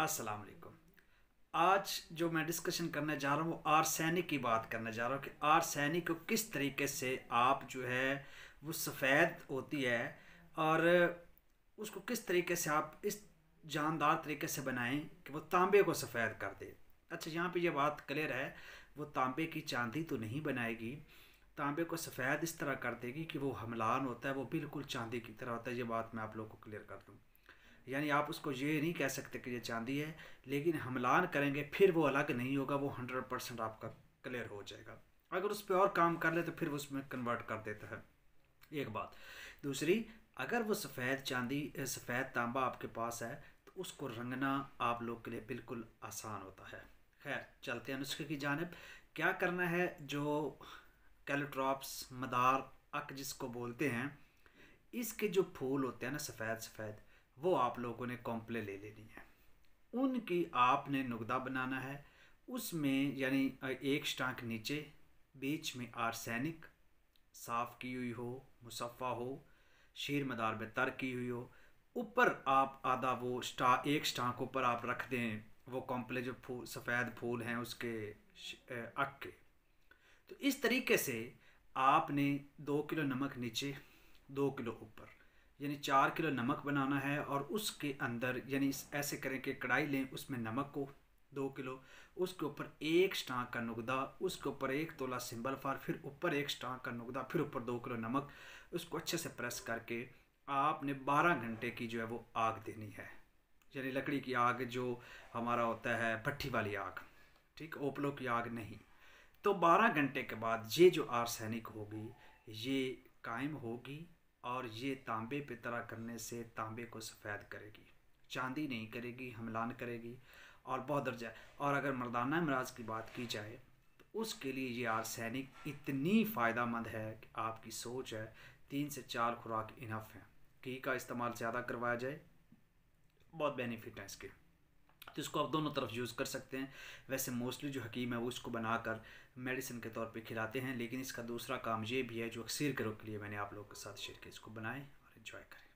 अस्सलाम वालेकुम। आज जो मैं डिस्कशन करने जा रहा हूँ वो आर्सैनिक की बात करने जा रहा हूँ कि आर्सैनिक को किस तरीके से आप जो है, वो सफ़ेद होती है और उसको किस तरीके से आप इस जानदार तरीके से बनाएँ कि वो तांबे को सफ़ेद कर दे। अच्छा यहाँ पे ये बात क्लियर है, वो तांबे की चांदी तो नहीं बनाएगी। तांबे को सफ़ेद इस तरह कर देगी कि वो हमलान होता है, वो बिल्कुल चांदी की तरह होता है। ये बात मैं आप लोग को क्लियर कर दूँ। यानी आप उसको ये नहीं कह सकते कि ये चांदी है, लेकिन हमलान करेंगे, फिर वो अलग नहीं होगा, वो हंड्रेड परसेंट आपका क्लियर हो जाएगा। अगर उस पर और काम कर ले तो फिर वो उसमें कन्वर्ट कर देता है। एक बात। दूसरी, अगर वो सफ़ेद चांदी सफ़ेद तांबा आपके पास है तो उसको रंगना आप लोग के लिए बिल्कुल आसान होता है। खैर, चलते हैं नुस्खे की जानब। क्या करना है जो कैलोट्रॉप्स, मदार, अक जिसको बोलते हैं, इसके जो फूल होते हैं ना, सफ़ेद सफ़ेद वो आप लोगों ने कॉम्प्ले ले लेनी है। उनकी आपने नुकदा बनाना है। उसमें यानी एक स्टांक नीचे, बीच में आर्सैनिक, साफ़ की हुई हो मुसफ़ा हो, शीर मदार में तर की हुई हो, ऊपर आप आधा वो स्टा, एक स्टांक ऊपर आप रख दें, वो कॉम्प्ले जो फूल सफ़ेद फूल हैं उसके अक के। तो इस तरीके से आपने दो किलो नमक नीचे, दो किलो ऊपर। यानी चार किलो नमक बनाना है और उसके अंदर, यानी ऐसे करें कि कढ़ाई लें, उसमें नमक को दो किलो, उसके ऊपर एक स्टाक का नुकदा उसके ऊपर एक तोला सिंबल फार, फिर ऊपर एक स्टाक का नुकदा फिर ऊपर दो किलो नमक, उसको अच्छे से प्रेस करके आपने बारह घंटे की जो है वो आग देनी है। यानी लकड़ी की आग जो हमारा होता है भट्टी वाली आग, ठीक? ओपलों की आग नहीं। तो बारह घंटे के बाद ये जो आर्सैनिक होगी, ये कायम होगी और ये तांबे पे तरह करने से तांबे को सफ़ेद करेगी। चांदी नहीं करेगी, हमलान करेगी और बहुत दर्जा और अगर मर्दाना अमराज की बात की जाए तो उसके लिए ये आर्सैनिक इतनी फ़ायदा मंद है कि आपकी सोच है, तीन से चार खुराक इनफ है। घी का इस्तेमाल ज़्यादा करवाया जाए, बहुत बेनिफिट है इसके। तो इसको आप दोनों तरफ़ यूज़ कर सकते हैं। वैसे मोस्टली जो हकीम है वो इसको बनाकर मेडिसिन के तौर पे खिलाते हैं, लेकिन इसका दूसरा काम ये भी है जो अक्सर के लिए मैंने आप लोगों के साथ शेयर किया, इसको बनाएँ और इन्जॉय करें।